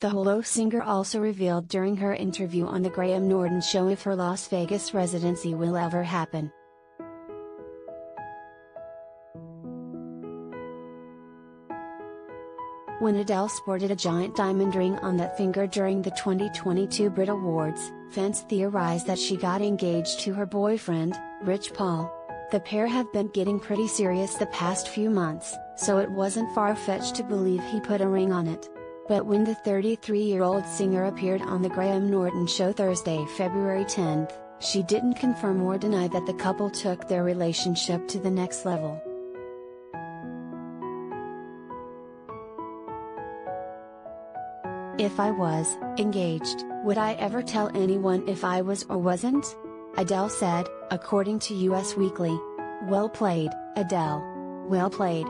The Hello singer also revealed during her interview on The Graham Norton Show if her Las Vegas residency will ever happen. When Adele sported a giant diamond ring on that finger during the 2022 Brit Awards, fans theorized that she got engaged to her boyfriend, Rich Paul. The pair have been getting pretty serious the past few months, so it wasn't far-fetched to believe he put a ring on it. But when the 33-year-old singer appeared on the Graham Norton show Thursday, February 10th, she didn't confirm or deny that the couple took their relationship to the next level. If I was engaged, would I ever tell anyone if I was or wasn't? Adele said, according to US Weekly. Well played, Adele. Well played.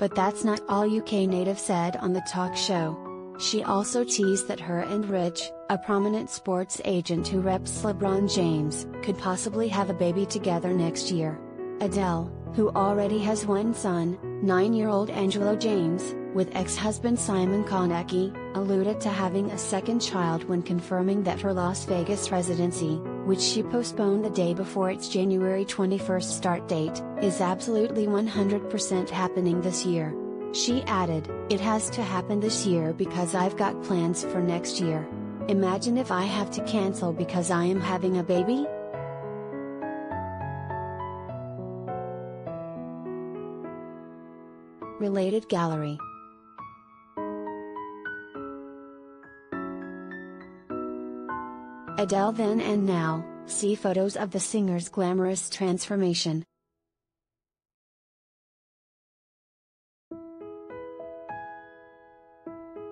But that's not all UK native said on the talk show. She also teased that her and Rich, a prominent sports agent who reps LeBron James, could possibly have a baby together next year. Adele, who already has one son, 9-year-old Angelo James, with ex-husband Simon Konecki, alluded to having a second child when confirming that her Las Vegas residency, which she postponed the day before its January 21 start date, is absolutely 100% happening this year. She added, It has to happen this year because I've got plans for next year. Imagine if I have to cancel because I am having a baby? Related Gallery Adele then and now, see photos of the singer's glamorous transformation.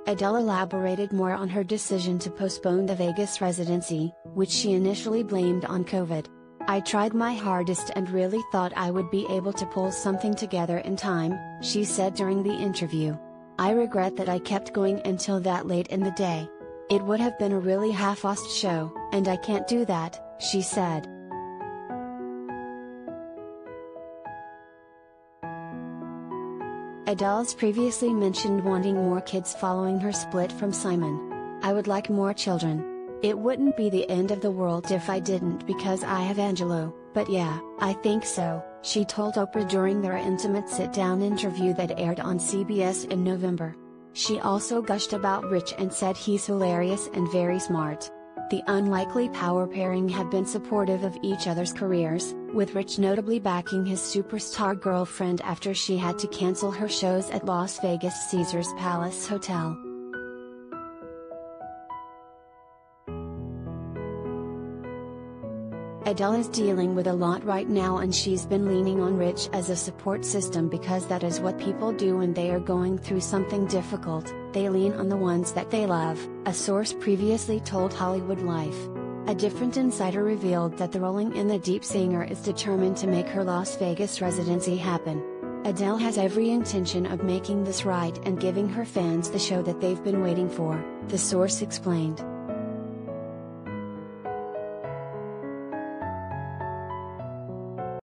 Adele elaborated more on her decision to postpone the Vegas residency, which she initially blamed on COVID. I tried my hardest and really thought I would be able to pull something together in time, she said during the interview. I regret that I kept going until that late in the day. It would have been a really half-assed show, and I can't do that, she said. Adele's previously mentioned wanting more kids following her split from Simon. I would like more children. It wouldn't be the end of the world if I didn't because I have Angelo, but yeah, I think so, she told Oprah during their intimate sit-down interview that aired on CBS in November. She also gushed about Rich and said he's hilarious and very smart. The unlikely power pairing have been supportive of each other's careers, with Rich notably backing his superstar girlfriend after she had to cancel her shows at Las Vegas Caesars Palace Hotel. Adele is dealing with a lot right now and she's been leaning on Rich as a support system because that is what people do when they are going through something difficult, they lean on the ones that they love, a source previously told Hollywood Life. A different insider revealed that the Rolling in the Deep singer is determined to make her Las Vegas residency happen. Adele has every intention of making this right and giving her fans the show that they've been waiting for, the source explained.